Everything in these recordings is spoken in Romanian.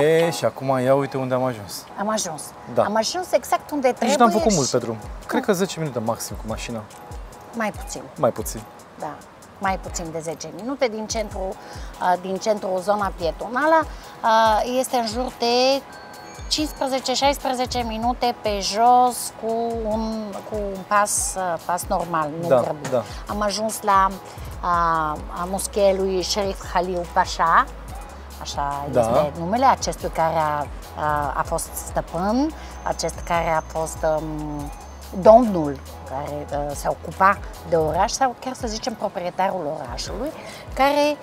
E, și acum ia uite unde am ajuns. Am ajuns. Da. Am ajuns exact unde trebuie. Nici n-am făcut mult și- pe drum. Cred că 10 minute maxim cu mașina. Mai puțin, Mai puțin. da. Mai puțin de 10 minute din centru, uh, din centru zona pietonală. Uh, Este în jur de 15-16 minute pe jos cu un, cu un pas, uh, pas normal, nu Da, grăbit. da. Am ajuns la a, a moscheea lui Sherif Khalil Pasha, așa Da. este numele acestui care a, a, a fost stăpân, acest care a fost um, domnul care uh, se ocupa de oraș sau chiar să zicem proprietarul orașului, care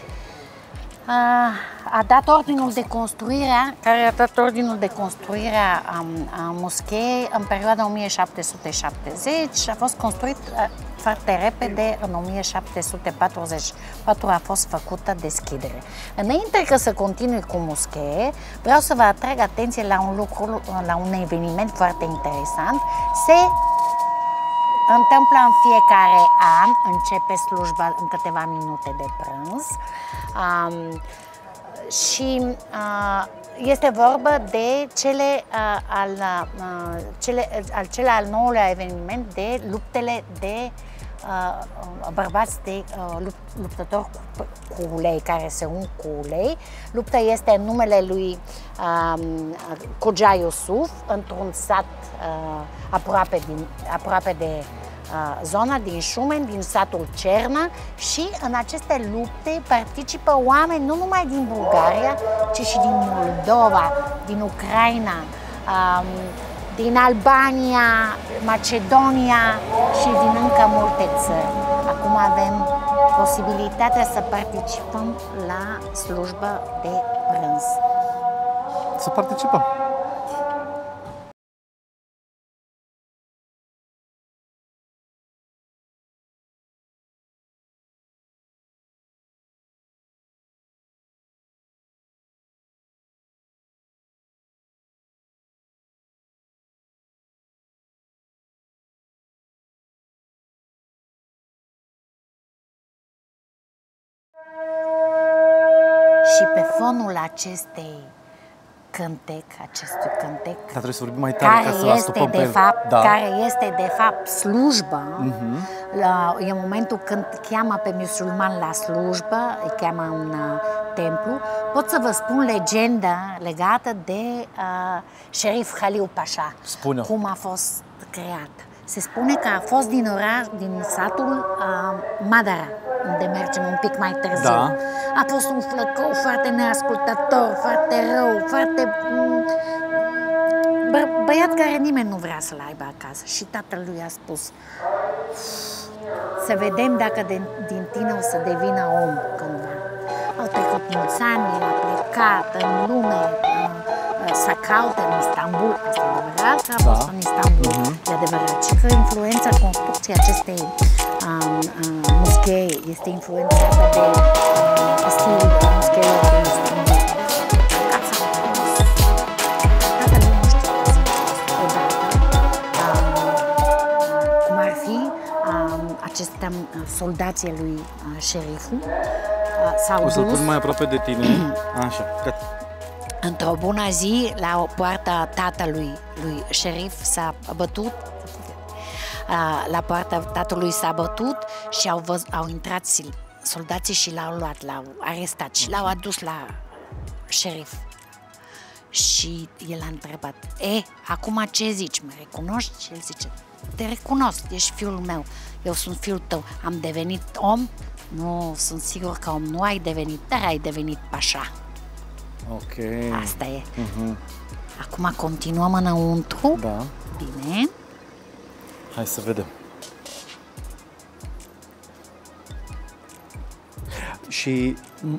a, a dat ordinul de construire, care a dat ordinul de construire a, a moscheei în perioada 1770 și a fost construit a, foarte repede în 1740. Patru a fost făcută deschidere. Înainte că să continui cu moschee, vreau să vă atrag atenție la un lucru, la un eveniment foarte interesant. Se întâmplă în fiecare an, începe slujba în câteva minute de prânz um, și uh, este vorba de cele, uh, al, uh, cele, al cele al nouălea eveniment de luptele de uh, bărbați de uh, lup- luptători cu, cu ulei, care se ung cu ulei. Lupta este în numele lui um, Koja Iusuf, într-un sat uh, aproape, din, aproape de uh, zona din Șumen, din satul Cerna și în aceste lupte participă oameni nu numai din Bulgaria, ci și din Moldova, din Ucraina, um, din Albania, Macedonia și din încă multe țări. Acum avem posibilitatea să participăm la slujbă de prânz. Să participăm. Și pe fonul acestei cântec, acestui cântec, Dar trebuie să vorbim mai tare ca care să este astupăm de pe el. fapt, da. care este de fapt slujba, Mhm. la, e momentul când cheamă pe musulman la slujbă, îi cheamă în uh, templu, pot să vă spun legenda legată de uh, Sherif Khalil Pasha. Spune-o. Cum a fost creat. Se spune că a fost din oraș, din satul uh, Madara, unde mergem un pic mai târziu. Da. A fost un flăcău foarte neascultător, foarte rău, foarte... mm, Bă, băiat care nimeni nu vrea să-l aibă acasă și tatăl lui a spus să vedem dacă de, din tine o să devină om cândva. Au trecut mulți ani, el a plecat în lume, uh, să caute în Istanbul, asta e adevărat, că a Da. fost în Istanbul, e adevărat, și că influența construcției acestei um, uh, moschei este influențată de uh, stilul moscheilor din Istanbul. Casa a fost Tatăl meu nu știu cum s-a fost odată. Um, cum ar fi um, aceste um, soldații lui uh, șeriful uh, s-au O să-l dus pun mai aproape de tine. Așa, gata. într-o bună zi la o poartă tatălui lui șerif s-a bătut uh, la poarta tatălui s-a bătut și au, văz, au intrat sil- soldații și l-au luat, l-au arestat și l-au adus la șerif. Și el a întrebat, e, acum ce zici, mă recunoști? Și el zice, te recunosc, ești fiul meu, eu sunt fiul tău, am devenit om? Nu, sunt sigur că om nu ai devenit, dar ai devenit pașa. Ok. Asta e. Acum continuăm înăuntru. Da. Bine. Hai să vedem. Și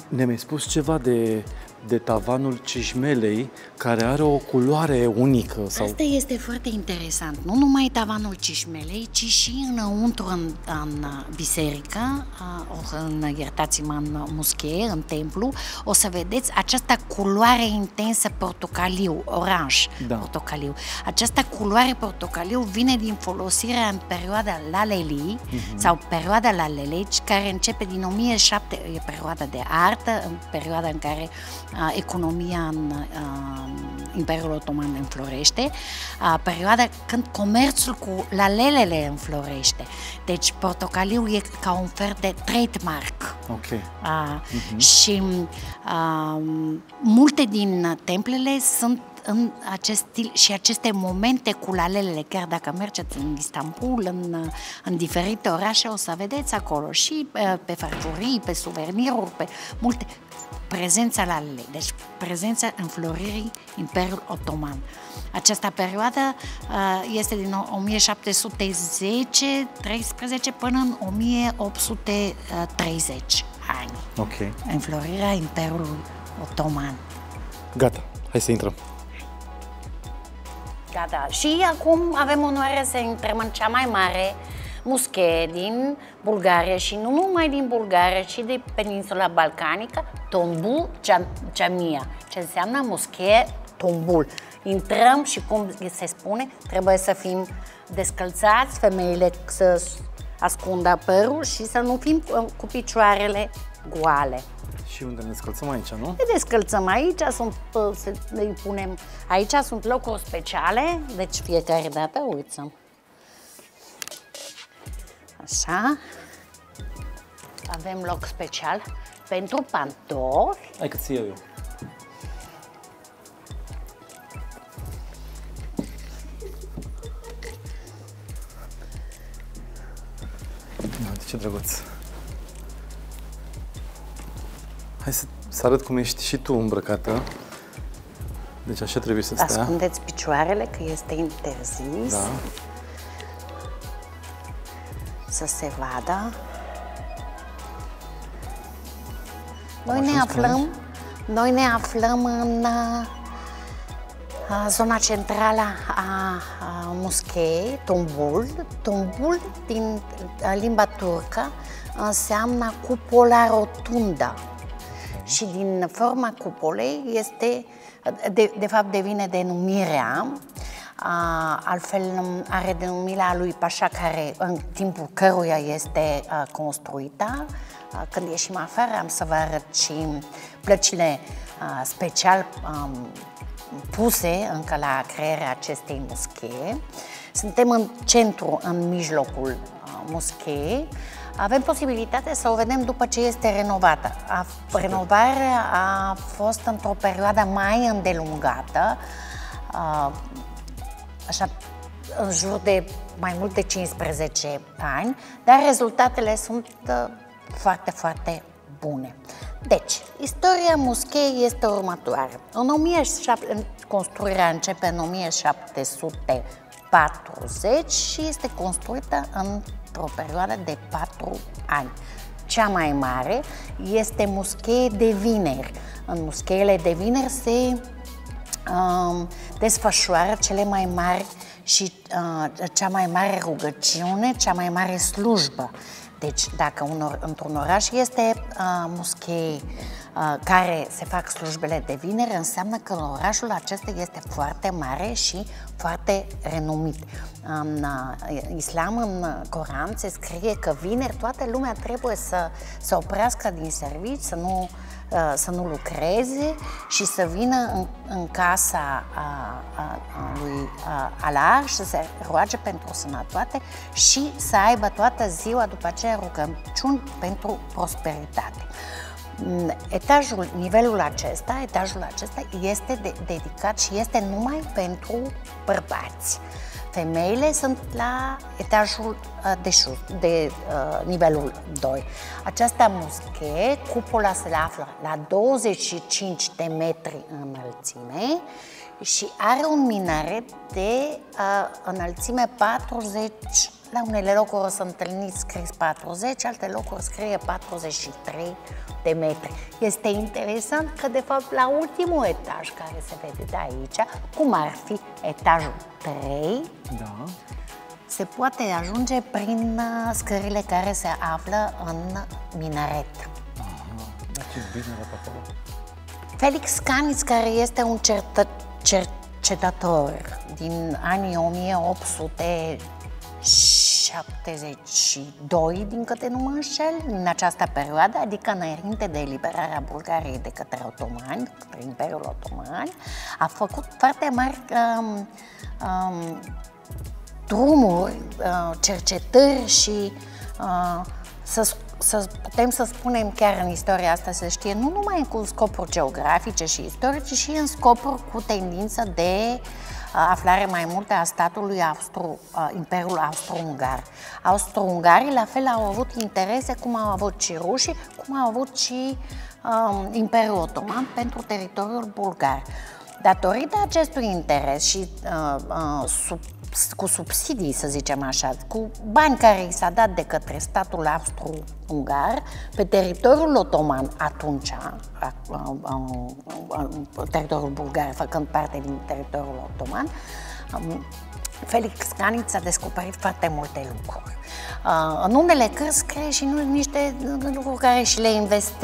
ne mai spus ceva de, de tavanul Cismelei, care are o culoare unică. Sau... Asta este foarte interesant. Nu numai tavanul cișmelei, ci și înăuntru în, în biserică, uh, în, iertați-mă, în muschee, în templu, o să vedeți această culoare intensă portocaliu, oranj Da. portocaliu. Această culoare portocaliu vine din folosirea în perioada Laleli Mhm. sau perioada Laleleci, care începe din 1007, e perioada de artă, în perioada în care uh, economia în uh, Imperiul Otoman înflorește, uh, perioada când comerțul cu lalelele înflorește. Deci portocaliu e ca un fel de trademark. Ok. Uh, uh-huh. Și uh, multe din templele sunt în acest stil și aceste momente cu lalelele, chiar dacă mergeți în Istanbul, în, în diferite orașe, o să vedeți acolo și pe, pe farfurii, pe suveniruri, pe multe, prezența lalelei, deci prezența înfloririi Imperiul Otoman. Această perioadă uh, este din 1710-13 până în 1830 ani. Ok. Înflorirea Imperiului Otoman. Gata, hai să intrăm. Gata. Și acum avem onoarea să intrăm în cea mai mare muschee din Bulgaria și nu numai din Bulgaria, ci de peninsula balcanică, Tombul Jamia, ce înseamnă muschee Tombul. Intrăm și cum se spune, trebuie să fim descălțați, femeile să ascundă părul și să nu fim cu picioarele goale. Și unde ne scălțăm aici, nu? Ne descălțăm aici, sunt, îi punem, aici sunt locuri speciale, deci fiecare dată uităm. Așa. Avem loc special pentru pantofi. Hai că ți eu. Uite ce drăguț. Hai să, să arăt cum ești și tu îmbrăcată. Deci așa trebuie să stea. Ascundeți picioarele, că este interzis. Da. Să se vadă. Noi ne aflăm, noi ne aflăm în a, zona centrală a, a muscheei, Tombul. Tombul, din limba turcă, înseamnă cupola rotundă și din forma cupolei este, de, de fapt devine denumirea, a, altfel are denumirea lui Pașa care în timpul căruia este a, construită. A, când ieșim afară am să vă arăt și plăcile a, special a, puse încă la crearea acestei moschee. Suntem în centru, în mijlocul moscheei avem posibilitatea să o vedem după ce este renovată. A, renovarea a fost într-o perioadă mai îndelungată, a, așa în jur de mai mult de 15 ani, dar rezultatele sunt foarte, foarte bune. Deci, istoria muschei este următoare. În 1700, construirea începe în 1740 și este construită în într-o perioadă de patru ani. Cea mai mare este muschee de vineri. În muscheele de vineri se uh, desfășoară cele mai mari și uh, cea mai mare rugăciune, cea mai mare slujbă. Deci, dacă un, într-un oraș este uh, muschei uh, care se fac slujbele de vineri, înseamnă că orașul acesta este foarte mare și foarte renumit. În uh, islam, în Coran, se scrie că vineri toată lumea trebuie să se oprească din servici, să nu uh, să nu lucreze și să vină în, în casa a, a, a lui a, Allah și să se roage pentru sănătate și să aibă toată ziua după aceea rugăciuni pentru prosperitate. Mm, etajul, nivelul acesta, etajul acesta este de, dedicat și este numai pentru bărbați. Femeile sunt la etajul uh, de, sus, de uh, nivelul 2. Această muschee, cupola se află la 25 de metri înălțime și are un minaret de uh, înălțime 40 la unele locuri o să întâlniți scris 40, alte locuri scrie 43 de metri. Este interesant că, de fapt, la ultimul etaj care se vede de aici, cum ar fi etajul 3, da. se poate ajunge prin uh, scările care se află în minaret. Aha, dar ce bine acolo. Felix Canis, care este un certă, cercetător din anii 1800 72, din câte nu mă înșel, în această perioadă, adică înainte de eliberarea Bulgariei de către otomani, către Imperiul Otoman, a făcut foarte mari um, um, drumuri, uh, cercetări și uh, să, să putem să spunem chiar în istoria asta să știe, nu numai cu scopuri geografice și istorice, ci și în scopuri cu tendință de aflare mai multe a statului Austro, Imperiul Austro-Ungar. Austro-Ungarii la fel au avut interese cum au avut și rușii, cum au avut și um, Imperiul Otoman pentru teritoriul bulgar. Datorită acestui interes și uh, uh, sub cu subsidii, să zicem așa, cu bani care i s-a dat de către statul austro-ungar pe teritoriul otoman atunci, teritoriul bulgar făcând parte din teritoriul otoman, Felix Caniț a descoperit foarte multe lucruri. în unele cărți scrie și nu, niște lucruri care și le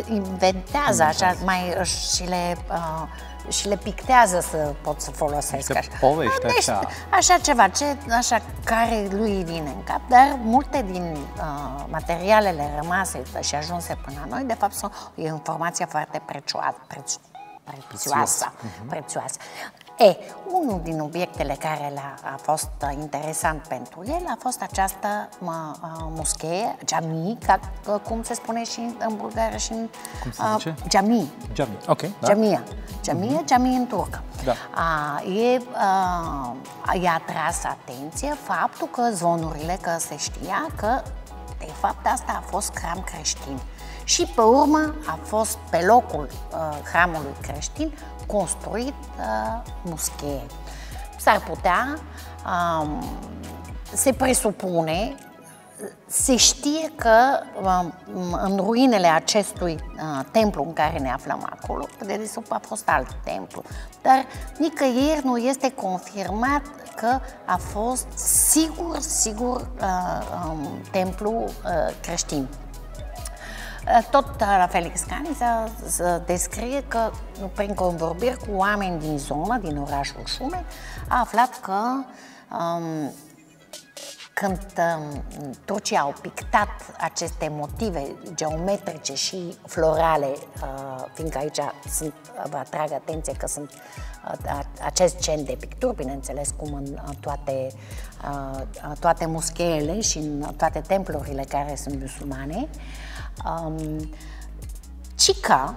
inventează, așa, mai și le uh, și le pictează să pot să folosesc așa. povești așa. Așa ceva, ce, așa care lui vine în cap, dar multe din uh, materialele rămase și ajunse până la noi, de fapt, sunt, e informație foarte precioasă, preț, prețioasă, uh-huh. prețioasă. E, unul din obiectele care a a fost interesant pentru el a fost această mă, moschee, jami, ca, cum se spune și în bulgară și în... Cum se zice? Uh, jami. Jami, ok. Da. Jamia. Jamia, mm-hmm. jami în turcă. Da. A, e, a, i-a atras atenție faptul că zvonurile, că se știa că de fapt asta a fost cram creștin. Și pe urmă a fost pe locul uh, hramului creștin construit uh, muschee. S-ar putea, um, se presupune, se știe că um, în ruinele acestui uh, templu în care ne aflăm acolo, de dedesubt a fost alt templu, dar nicăieri nu este confirmat că a fost sigur, sigur uh, um, templu uh, creștin. Eh, tot la Felix Cani se descrie că, prin convorbiri cu oameni din zonă, din orașul Șume, a aflat că um, când um, turcii au pictat aceste motive geometrice și florale, uh, fiindcă aici sunt, vă atrag atenție că sunt uh, acest gen de picturi, bineînțeles, cum în uh, toate, uh, toate muscheele și în toate templurile care sunt musulmane, um, cica,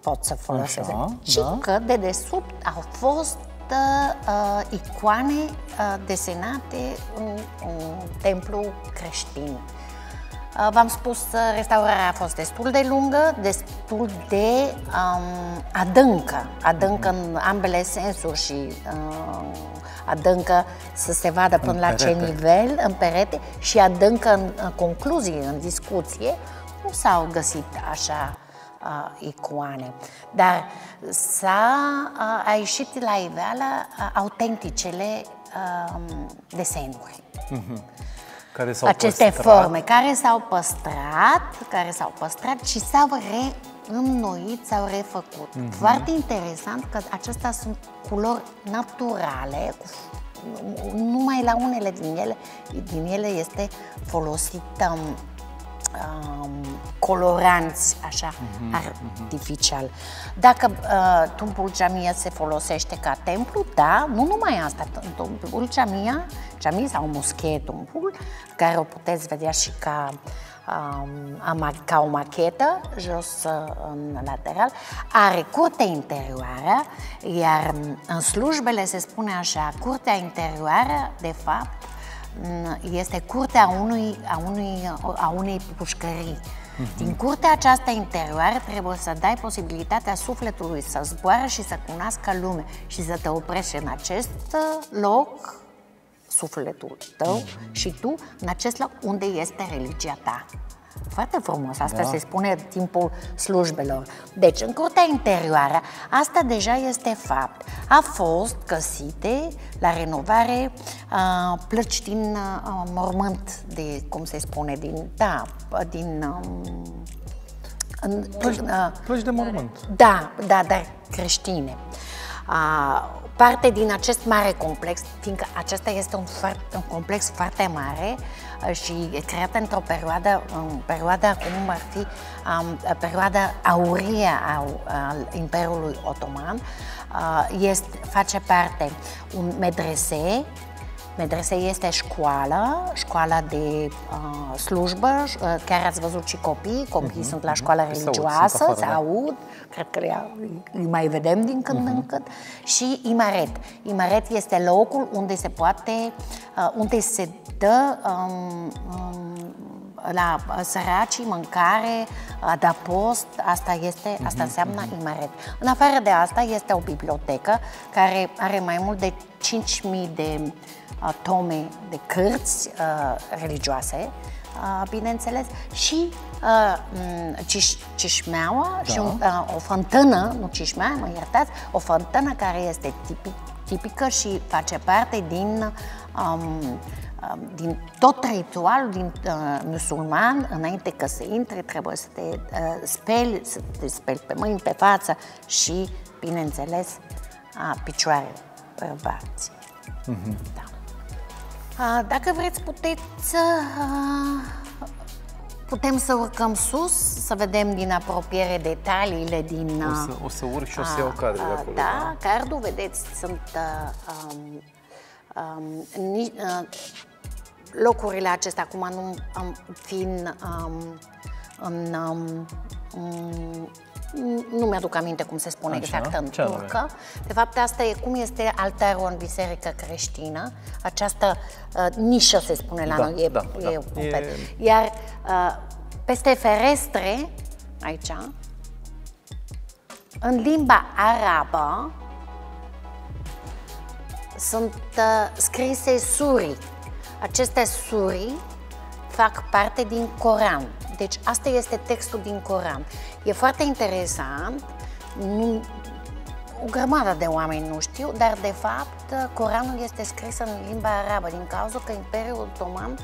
pot să folosesc, Așa, cică da. de desubt au fost uh, icoane uh, desenate în un templu creștin. Uh, v-am spus, uh, restaurarea a fost destul de lungă, destul de um, adâncă, adâncă în ambele sensuri și uh, adâncă să se vadă până în la perete. ce nivel, în perete, și adâncă în, în concluzie, în discuție, nu s-au găsit așa uh, icoane, dar s-a uh, a ieșit la iveală uh, autenticele uh, desenuri. Mm-hmm. Care s-au Aceste păstrat. forme care s-au păstrat, care s-au păstrat și s-au reînnoit, s-au refăcut. Mm-hmm. Foarte interesant că acestea sunt culori naturale, numai la unele din ele, din ele este folosit um, um, coloranți așa mm-hmm, artificial. Mm-hmm. Dacă uh, Tumpul Jamia se folosește ca templu, da, nu numai asta, Tumpul Jamia, Jamia sau moschee Tumpul, care o puteți vedea și ca um, ca o machetă, jos uh, în lateral, are curte interioară, iar în slujbele se spune așa, curtea interioară, de fapt, este curtea unui, a, unui, a unei pușcării. Uh-huh. Din curtea aceasta interioară trebuie să dai posibilitatea sufletului să zboare și să cunoască lume și să te oprești în acest loc, sufletul tău uh-huh. și tu, în acest loc unde este religia ta. Foarte frumos, asta da. se spune timpul slujbelor. Deci, în curtea interioară, asta deja este fapt. A fost găsite la renovare uh, plăci din uh, mormânt, de, cum se spune, din, da, din... Um, în, plăci, uh, plăci de mormânt. Da, da, dar creștine. Uh, parte din acest mare complex, fiindcă acesta este un, foarte, un complex foarte mare uh, și creat într-o perioadă, în perioada cum ar fi um, perioada aurie a, al Imperiului Otoman, uh, este, face parte un medrese, Medrese este școală, școala de uh, slujbă, uh, chiar ați văzut și copii, copiii uh-huh, sunt la școală uh-huh. religioasă, se da. aud, cred că îi mai vedem din când uh-huh. în când, și Imaret. Imaret este locul unde se poate, uh, unde se dă um, um, la săracii mâncare, adăpost, asta este, asta înseamnă imaret. În afară de asta este o bibliotecă care are mai mult de 5.000 de tome de cărți uh, religioase, uh, bineînțeles, și uh, ciș, cișmeaua da. și un, uh, o fântână, nu cișmea, mă iertați, o fântână care este tipic, tipică și face parte din, um, din tot ritualul din uh, musulman, înainte că să intre, trebuie să te uh, speli, să te speli pe mâini, pe față și, bineînțeles, uh, picioare bărbați. Mm-hmm. Da. Dacă vreți, puteți să... Putem să urcăm sus, să vedem din apropiere detaliile din... O să, o să urc și o să iau cadre de acolo. Da, da, cardul, vedeți, sunt um, um, ni, uh, locurile acestea, acum nu um, fiind um, în um, um, nu mi-aduc aminte cum se spune Așa, exact în turcă. De fapt, asta e cum este altarul în biserică creștină. Această uh, nișă, se spune la da, noi, e, da, e, da. E... Iar uh, peste ferestre, aici, în limba arabă, sunt uh, scrise suri. Aceste suri fac parte din Coran. Deci asta este textul din Coran. E foarte interesant, nu, o grămadă de oameni nu știu, dar de fapt Coranul este scris în limba arabă din cauza că Imperiul Otoman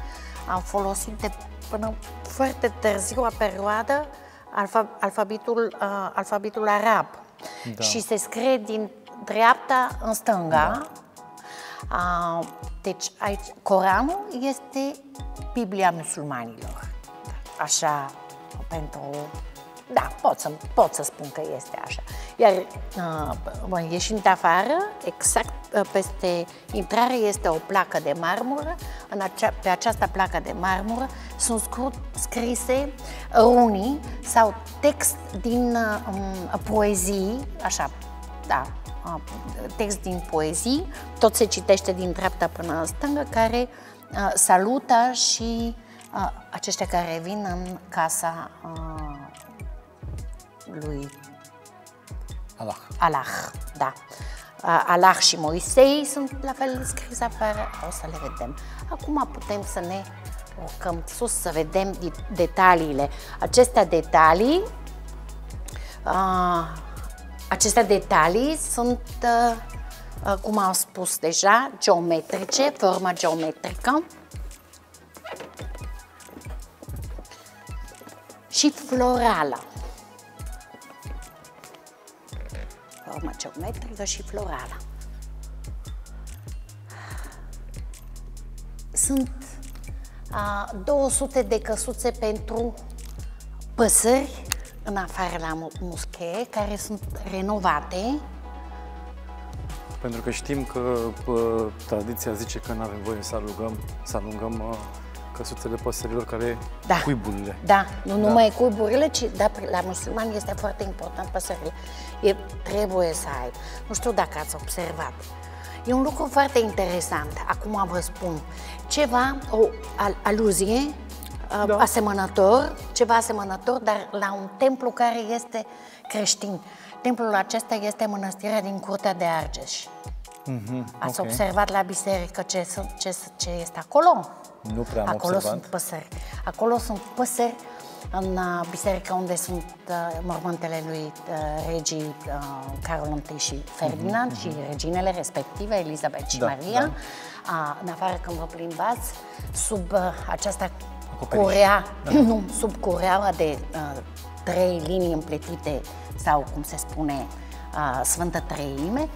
a folosit de până foarte târziu a perioadă alfa, alfabetul, uh, alfabetul arab da. și se scrie din dreapta în stânga. Da. Uh, deci aici, Coranul este Biblia musulmanilor. Așa, pentru da, pot să, pot să spun că este așa. Iar uh, ieșind afară, exact uh, peste intrare este o placă de marmură. În acea, pe această placă de marmură sunt scurt, scrise runii sau text din uh, poezii, așa, da, uh, text din poezii, tot se citește din dreapta până în stângă, care uh, salută și uh, aceștia care vin în casa uh, lui Allah. Allah, da. Allah și Moisei sunt la fel scris afară, o să le vedem. Acum putem să ne urcăm sus să vedem detaliile. Aceste detalii, uh, aceste detalii sunt, uh, cum am spus deja, geometrice, forma geometrică. Și florală. formă geometrică și florală. Sunt a, 200 de căsuțe pentru păsări în afară la muschee, care sunt renovate. Pentru că știm că pă, tradiția zice că nu avem voie să alungăm, să alungăm căsuțele păsărilor care da. cuiburile. Da, nu da. numai cuiburile, ci da, la musulmani este foarte important păsările. E, trebuie să ai. Nu știu dacă ați observat. E un lucru foarte interesant. Acum vă spun ceva, o al, aluzie da. asemănător, ceva asemănător, dar la un templu care este creștin. Templul acesta este mănăstirea din Curtea de Argeș. Mm-hmm, Ați okay. observat la biserică ce, ce, ce este acolo? Nu prea am Acolo observat. sunt păsări. Acolo sunt păsări în uh, biserica unde sunt uh, mormântele lui uh, regii uh, Carol I și Ferdinand mm-hmm. și reginele respective, Elizabeth și da, Maria. Da. Uh, în afară când vă plimbați, sub uh, această Acoperiș. curea, da. nu, sub cureaua de uh, trei linii împletite sau cum se spune, uh, Sfântă Treime,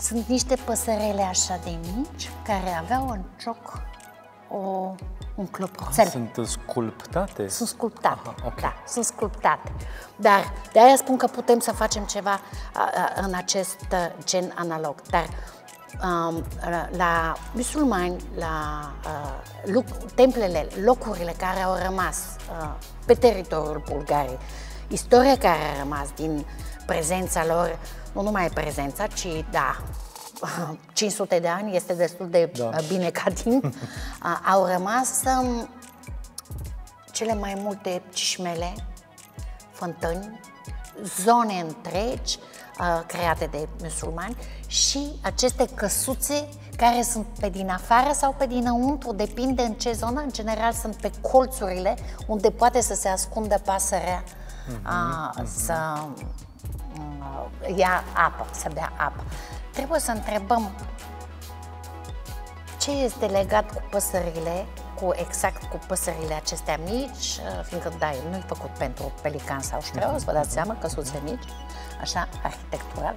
Sunt niște păsărele așa de mici care aveau în cioc o, un clopoțel. Sunt sculptate? Sunt sculptate, Aha, okay. da, sunt sculptate. Dar de aia spun că putem să facem ceva a, a, în acest gen analog. Dar um, la musulmani, la uh, loc, templele, locurile care au rămas uh, pe teritoriul Bulgariei, istoria care a rămas din prezența lor, nu numai prezența, ci, da, 500 de ani este destul de da. bine ca timp, au rămas um, cele mai multe cișmele, fântâni, zone întregi uh, create de musulmani și aceste căsuțe care sunt pe din afară sau pe dinăuntru, depinde în ce zonă, în general sunt pe colțurile unde poate să se ascundă pasărea uh-huh, uh, uh-huh. să uh, ia apă, să bea apă. Trebuie să întrebăm ce este legat cu păsările, cu exact cu păsările acestea mici, uh, fiindcă, da, nu e făcut pentru pelican sau ștreos, vă dați seama că sunt mici, așa, arhitectural.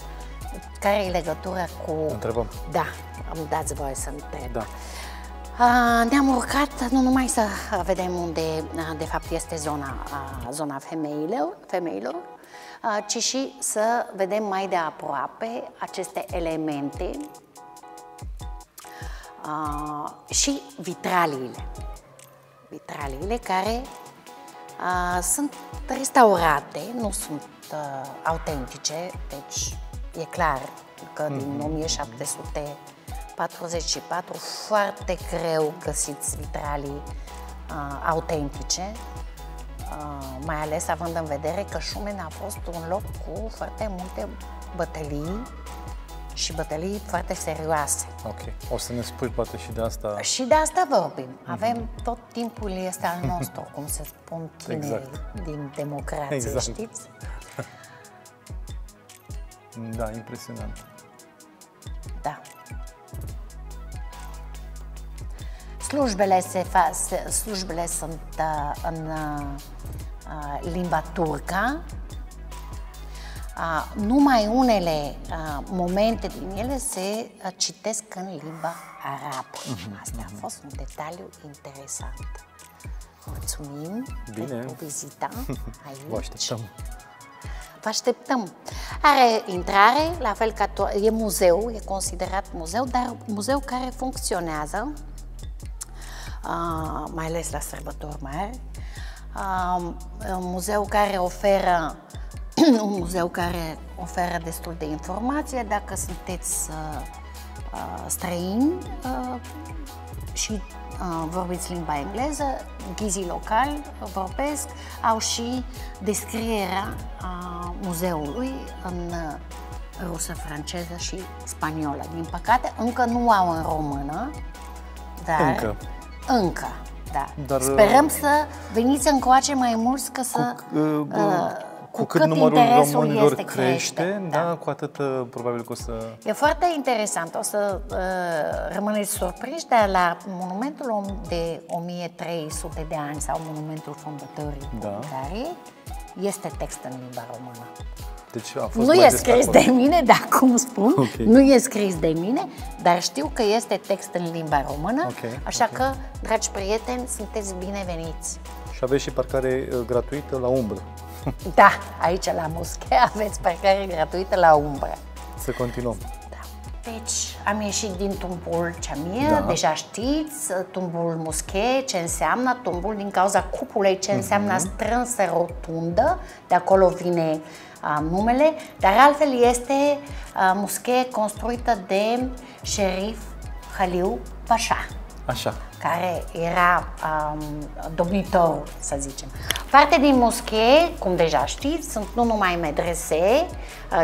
Care e legătura cu... Întrebăm. Da, îmi dați voie să întreb. Da. Ne-am urcat nu numai să vedem unde, de fapt, este zona, zona femeilor, femeilor ci și să vedem mai de aproape aceste elemente și vitraliile. Vitraliile care sunt restaurate, nu sunt autentice, deci e clar că din 1744 mhm. foarte greu găsiți vitralii autentice, Uh, mai ales având în vedere că Șumen a fost un loc cu foarte multe bătălii și bătălii foarte serioase. Ok. O să ne spui poate și de asta. Și de asta vorbim. Mm-hmm. Avem tot timpul este al nostru, cum se spun tinerii exact. din democrație, exact. știți? Da, impresionant. Da. Slujbele, se fa, slujbele sunt uh, în uh, limba turcă. Uh, numai unele uh, momente din ele se uh, citesc în limba arabă. Uh-huh, Asta uh-huh. a fost un detaliu interesant. Mulțumim Bine. pentru vizita aici. Vă așteptăm. Vă așteptăm. Are intrare, la fel ca to- e muzeu, e considerat muzeu, dar muzeu care funcționează mai ales la sărbători mari. Un muzeu care oferă un muzeu care oferă destul de informație dacă sunteți străini și vorbiți limba engleză, ghizii locali vorbesc, au și descrierea muzeului în rusă, franceză și spaniolă. Din păcate, încă nu au în română, dar încă. Încă, da. Dar, Sperăm uh, să veniți încoace mai mulți ca să... Cu, uh, uh, cu, cu cât, cât numărul românilor crește, crește da, da, cu atât uh, probabil că o să... E foarte interesant, o să uh, rămâneți surprinși, dar la monumentul de 1300 de ani sau monumentul fondătorii da. Bulgariei este text în limba română. Deci a fost nu e scris de mine, dar cum spun, okay. nu e scris de mine, dar știu că este text în limba română, okay. așa okay. că, dragi prieteni, sunteți bineveniți. Și aveți și parcare uh, gratuită la umbră. Da, aici la Muschea aveți parcare gratuită la umbră. Să continuăm. Da. Deci, am ieșit din tumbul Ceamir, da. deja știți, tumbul Muschea, ce înseamnă, tumbul din cauza cupulei, ce înseamnă uh-huh. strânsă rotundă, de acolo vine numele, dar altfel este muschee construită de șerif Haliu Pașa. Așa. Care era um, domnitorul, să zicem. Parte din moschee, cum deja știți, sunt nu numai medrese,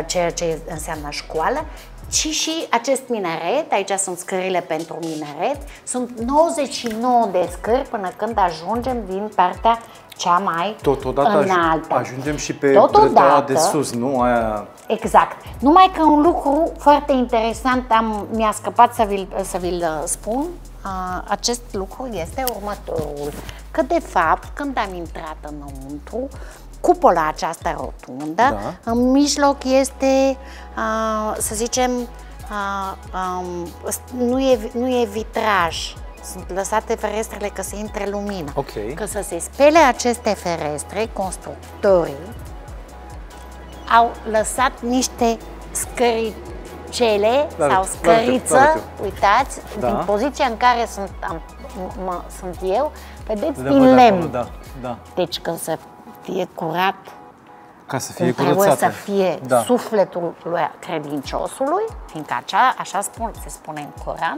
ceea ce înseamnă școală, ci și acest minaret, aici sunt scările pentru minaret, sunt 99 de scări până când ajungem din partea cea mai Totodată înaltă. ajungem și pe Totodată, de sus, nu? Aia... Exact. Numai că un lucru foarte interesant am, mi-a scăpat să vi-l, să vi uh, spun, uh, acest lucru este următorul. Că de fapt, când am intrat înăuntru, cupola aceasta rotundă, da. în mijloc este, uh, să zicem, a, um, nu, e, nu e vitraj, sunt lăsate ferestrele ca să intre lumină. Ok. Că să se spele aceste ferestre, constructorii au lăsat niște scăricele Da, sau uite, scăriță, da, uite, uitați, Da. din poziția în care sunt, am, m- mă, sunt eu, vedeți, Vedem din de lemn. acolo, Da, da. Deci când să fie curat, Ca să fie cum trebuie curățată. să fie da. sufletul lui credinciosului, fiindcă acea, așa spun, se spune în Coran,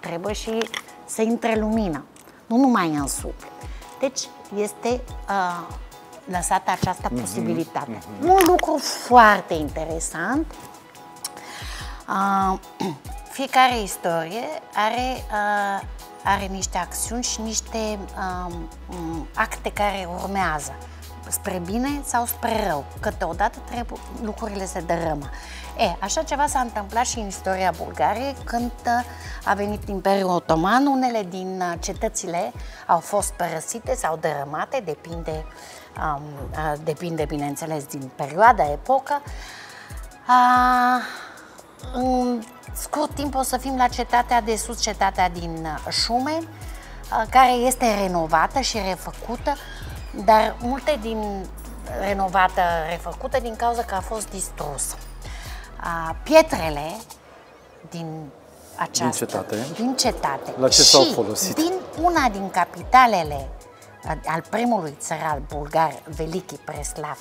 trebuie și să intre lumină, nu numai în suflet. Deci este uh, lăsată această posibilitate. Un lucru foarte interesant, uh, fiecare istorie are, uh, are niște acțiuni și niște uh, acte care urmează spre bine sau spre rău. Câteodată trebuie, lucrurile se dărâmă. E, așa ceva s-a întâmplat și în istoria Bulgariei când uh, a venit Imperiul Otoman. Unele din uh, cetățile au fost părăsite sau dărâmate, depinde, um, uh, depinde bineînțeles din perioada, epocă. Uh, în scurt timp o să fim la cetatea de sus, cetatea din uh, Șumen, uh, care este renovată și refăcută, dar multe din renovată, refăcută din cauza că a fost distrusă. Uh, Pietrele din această, cetate. din cetate La ce și s-au folosit? din una din capitalele uh, al primului țăran bulgar, Veliki Preslav,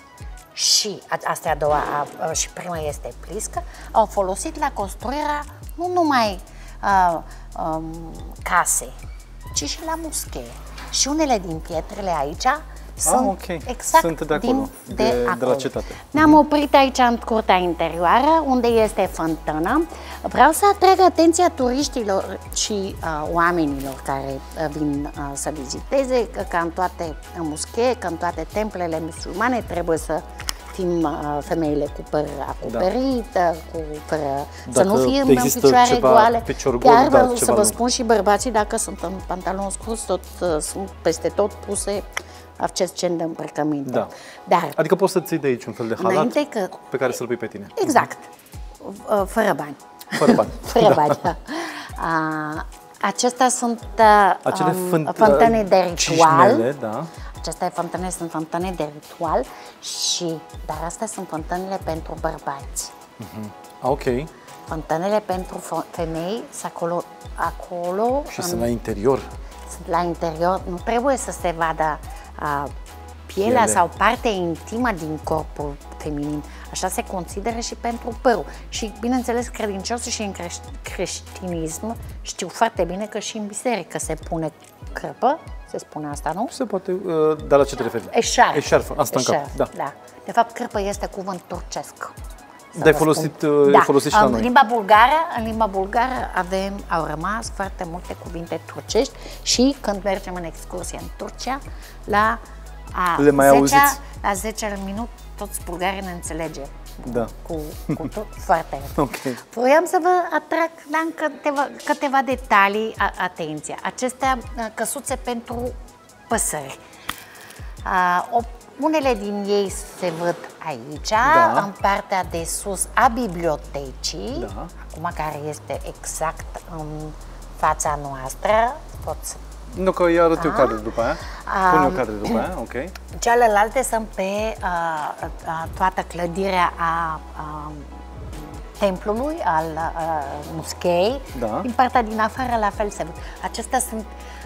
și a- asta e a doua, a, a, și prima este Pliscă, au folosit la construirea nu numai a, um, case, ci și la muschee. Și unele din pietrele aici sunt ok. exact Sunt de acolo, din, de- de la acolo. cetate. Ne-am oprit aici în curtea interioară, unde este fântână. Vreau să atrag atenția turiștilor și uh, oamenilor care uh, vin uh, să viziteze, că ca în toate muschee, că în toate templele musulmane trebuie să fim uh, femeile cu păr acoperit, da. cu fără, să Dacă nu fie în există picioare ceva goale. picior gol, Chiar da, vă, să ceva vă lung. spun și bărbații, dacă sunt în pantaloni scurs, tot, uh, sunt peste tot puse acest gen de îmbrăcăminte. Da. Dar Adică poți să ții de aici un fel de halat Înainte că- pe care să-l pui pe tine. Exact. Uh, Fără bani. Fără bani. Fără bani, da. A, acestea sunt uh, Acele um, fânt- fântâne de ritual. cișmele, da. Aceste fântâne sunt fântâne de ritual și, dar astea sunt fântânele pentru bărbați. Ah, ok. Fântânele pentru fo- femei sunt acolo, acolo Și în- sunt la interior. sunt la interior, nu trebuie să se vadă uh, pielea Piele. sau partea intimă din corpul feminin. Așa se consideră și pentru părul. Și, bineînțeles, credinciosul și în creș- creștinism știu foarte bine că și în biserică se pune crăpă, se spune asta, nu? Se poate, uh, dar la ce te referi? Eșarfă. Eșarfă, asta în cap. Eșarfă, Da. da. De fapt, crăpă este cuvânt turcesc. Să Dar e vă folosit, spun. uh, e folosit și la în noi. limba bulgară, în limba bulgară avem, au rămas foarte multe cuvinte turcești și când mergem în excursie în Turcia, la a Le mai 10 auziți? la 10 minut toți bulgarii ne înțelege. Da. Cu, cu tot, foarte Ok. Vroiam să vă atrag la câteva, câteva detalii, a, atenție. Acestea a, căsuțe pentru păsări. A, o, unele din ei se văd aici, Da. în partea de sus a bibliotecii, Da. acum care este exact în fața noastră. Pot să... Nu, că îi arăt eu cadre după aia. Pun eu cadre după aia, ok. Celelalte sunt pe a, a, toată clădirea a, a templului, al a, muschei. Da. Din partea din afară, la fel se văd. Acestea sunt...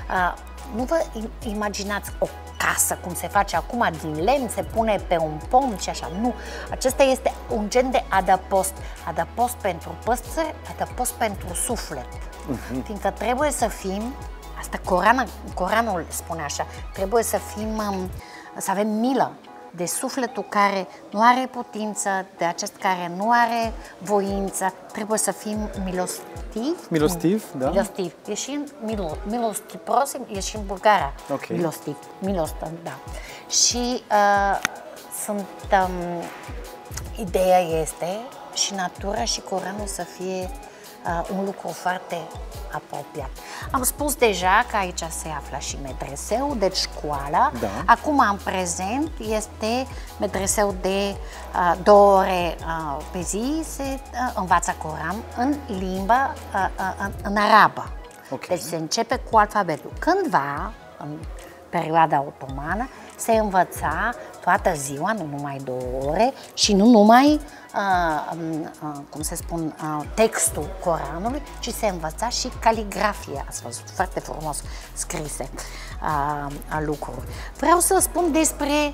A, nu vă im- imaginați o casă, cum se face acum, din lemn, se pune pe un pom și așa. Nu. Acesta este un gen de adăpost. Adăpost pentru păsări, adăpost pentru suflet. Uh-huh. Fiindcă trebuie să fim, asta Coran, Coranul spune așa, trebuie să fim, um, să avem milă de sufletul care nu are putință, de acest care nu are voință, trebuie să fim milostivi. Milostiv, da. Milostiv. E și în milo, milostiv, prosim, e și în bulgara. Ok. Milostiv, milostiv, da. Și uh, sunt, um, ideea este și natura și Coranul să fie uh, un lucru foarte apropiat. Am spus deja că aici se află și medreseu, deci școala. Da. Acum, în prezent, este medreseu de uh, două ore uh, pe zi, se uh, învață Coran în limba, uh, uh, în, în arabă. Ok. Deci se începe cu alfabetul. Cândva, în perioada otomană, se învăța toată ziua, nu numai două ore, și nu numai, uh, uh, cum se spun, uh, textul Coranului, ci se învăța și caligrafia. Ați văzut foarte frumos scrise uh, lucruri. Vreau să spun despre uh,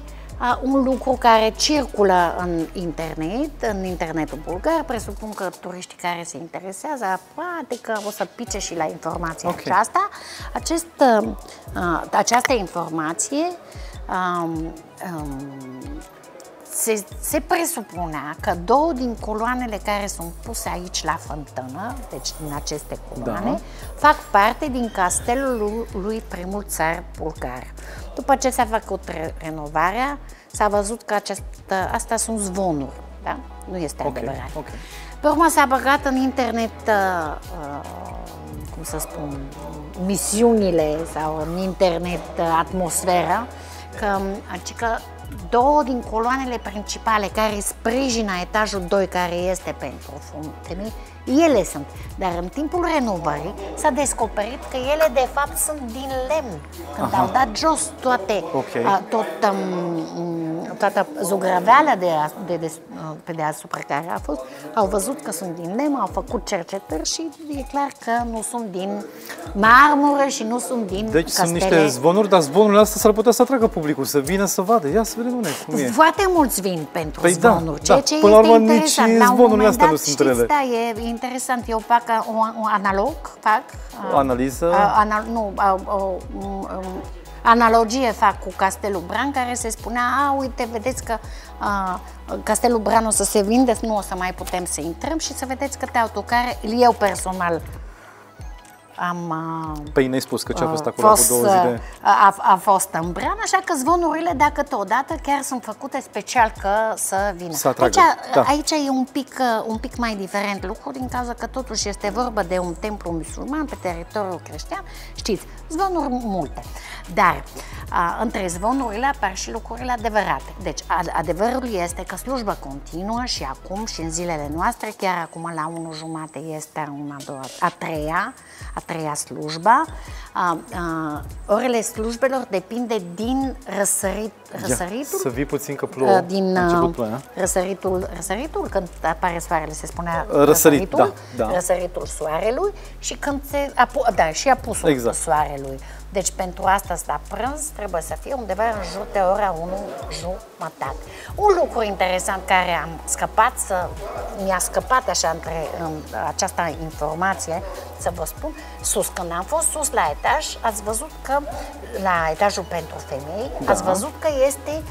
un lucru care circulă în internet, în internetul bulgar, presupun că turiștii care se interesează, poate că o să pice și la informația Ok. aceasta. Acest, uh, uh, această informație um, um, se, se presupunea că două din coloanele care sunt puse aici la fântână, deci din aceste coloane, Da. fac parte din castelul lui, lui primul țar bulgar. După ce s-a făcut re- renovarea, s-a văzut că acest, astea sunt zvonuri, da? Nu este Ok, adevărat. ok. Pe urmă s-a băgat în internet, uh, uh, cum să spun, misiunile sau în internet uh, atmosfera, că, adică două din coloanele principale care sprijină etajul 2, care este pentru femei, ele sunt. Dar în timpul renovării s-a descoperit că ele de fapt sunt din lemn. Când Aha. au dat jos toate, Ok. a, tot, um, toată zugrăveala de, a- de, de, pe deasupra care a fost, au văzut că sunt din lemn, au făcut cercetări și e clar că nu sunt din marmură și nu sunt din Deci sunt castele. niște zvonuri, dar zvonurile astea s-ar putea să atragă publicul, să vină să vadă. Ia să vedem unde, cum e. Foarte mulți vin pentru Păi da, zvonuri, ceea da. ce Până la este urmă, nici interesant. La un zvonurile moment astea dat, nu sunt știți, rele. Da, e interesant. Eu fac uh, un, un analog, fac. uh, O analiză? uh, anal, nu, uh, uh, um, um, analogie fac cu Castelul Bran, care se spunea, a, uite, vedeți că uh, Castelul Bran o să se vinde, nu o să mai putem să intrăm și să vedeți câte autocare, eu personal am uh, Păi ne-ai spus că ce a fost Uh, acolo cu fost, două uh, zile. A, a fost în Bran, așa că zvonurile, dacă totodată, chiar sunt făcute special că să vină. Să atragă, Aici, da. aici e un pic, uh, un pic mai diferent lucru, din cauza că totuși este vorba de un templu musulman pe teritoriul creștin. Știți, zvonuri multe. Dar a, între zvonurile apar și lucrurile adevărate. Deci, ad- adevărul este că slujba continuă și acum și în zilele noastre, chiar acum la 1 jumate este una, a doua, a treia, a treia slujba. A, a, orele slujbelor depinde din răsărit, răsăritul. să vii puțin că plouă. Uh, Din A început uh, ploaia. răsăritul, răsăritul, când apare soarele, se spunea Uh, răsărit, răsăritul, da, da. răsăritul soarelui și când se apu, da, și apusul Exact. soarelui. Deci pentru asta la prânz trebuie să fie undeva în jur de ora 1 jumătate. Un lucru interesant care am scăpat să mi-a scăpat așa între în această informație, să vă spun, sus, când am fost sus la etaj, ați văzut că la etajul pentru femei, Da. ați văzut că este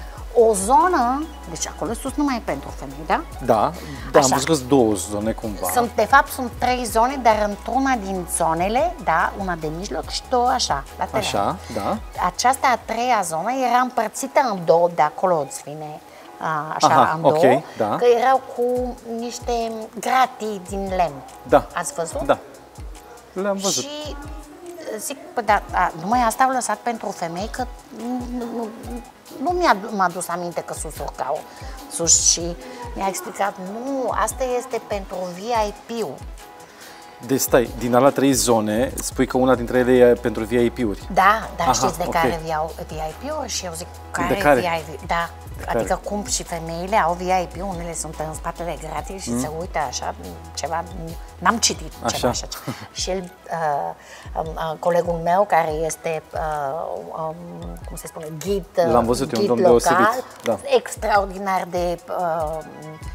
o zonă, deci acolo sus numai pentru femei, da? Da, da, am Așa. văzut că sunt două zone cumva. Sunt, de fapt, sunt trei zone, dar într-una din zonele, da, una de mijloc și două așa, lateral. Așa, da. Aceasta a treia zonă era împărțită în două, de acolo îți vine a, așa, Aha, în două, ok, da. că erau cu niște gratii din lemn. Da. Ați văzut? Da. Le-am văzut. Și zic, păi, da, a, numai asta au lăsat pentru femei, că nu, nu, nu mi-a m-a dus aminte că sus urcau sus și mi-a explicat, nu, asta este pentru VIP-ul. Deci stai, din alea trei zone, spui că una dintre ele e pentru VIP-uri. Da, dar Aha, știți de ok. care viau VIP-uri? Și eu zic, care, De care? VIP? Da, care? adică cum și femeile au VIP, unele sunt în spatele gratis și se uită așa, ceva, n-am citit Mm. Așa. ceva așa. Și el, uh, um, uh, colegul meu care este, uh, um, cum se spune, ghid, uh, L-am văzut, e un ghid domn local, deosebit, da. extraordinar de uh,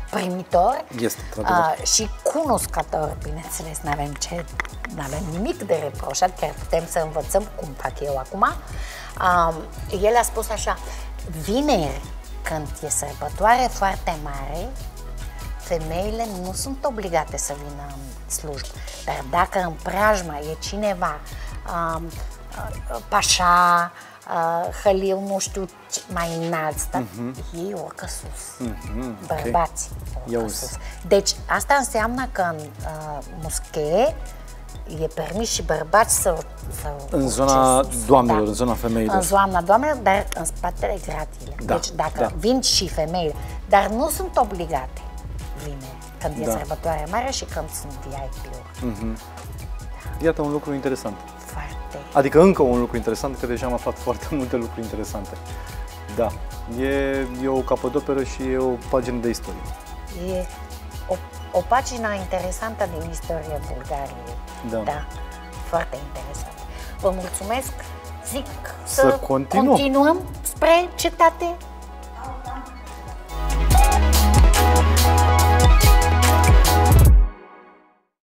primitor Este, într-adevăr. uh, și cunoscător, bineînțeles, nu avem ce, nu avem nimic de reproșat, chiar putem să învățăm cum fac eu acum. Um, el a spus așa, vineri, când e sărbătoare foarte mare, femeile nu sunt obligate să vină în slujbă. Dar dacă în preajma e cineva um, uh, pașa, uh, hăliu, nu știu, ce- mai înalți, dar uh-huh. ei urcă sus. Mhm, Bărbați Ia urcă uzi. sus. Deci asta înseamnă că în uh, muschee e permis și bărbați să, să În urce zona sus. doamnelor, în zona femeilor. În zona doamnelor, dar în spatele gratile. Da, deci dacă da. vin și femeile, dar nu sunt obligate vineri, când e Da. sărbătoare mare și când sunt VIP-uri. Iată un lucru interesant. Foarte. Adică încă un lucru interesant, că deja am aflat foarte multe lucruri interesante. Da, e, e o capodoperă și e o pagină de istorie. E o, o pagină interesantă din istoria Bulgariei. Da. da. Foarte interesant. Vă mulțumesc. Zic să, să continuăm. continuăm spre cetate.